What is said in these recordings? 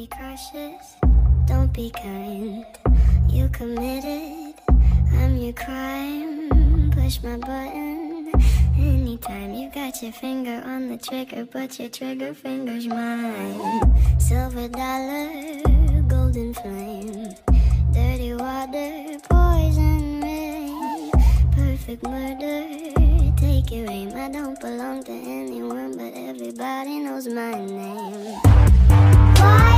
be cautious, don't be kind. You committed, I'm your crime. Push my button anytime. You got your finger on the trigger, but your trigger finger's mine. Silver dollar, golden flame, dirty water, poison rain, perfect murder. Take your aim. I don't belong to anyone, but everybody knows my name. Why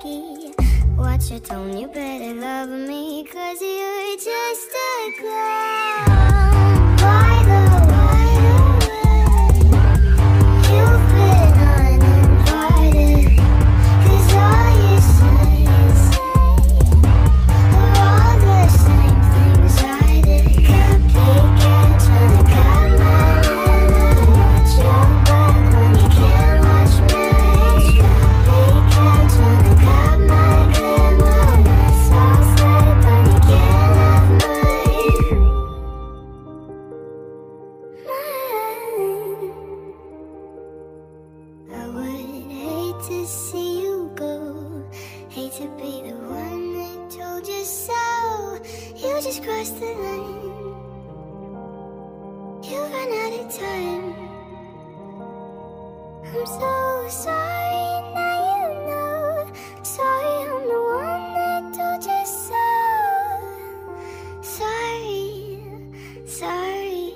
cocky, watch your tone. You better love me, cause you're just a clown. To see you go. Hate to be the one that told you so. You just crossed the line. You ran out of time. I'm so sorry now you know. Sorry, I'm the one that told you so. Sorry, sorry,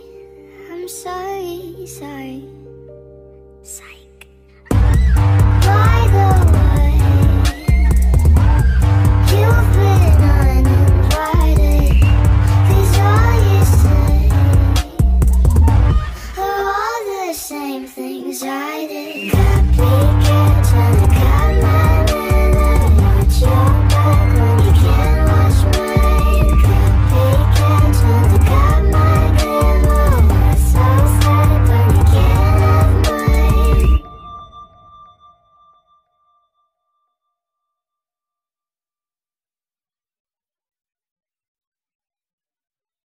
I'm sorry, sorry.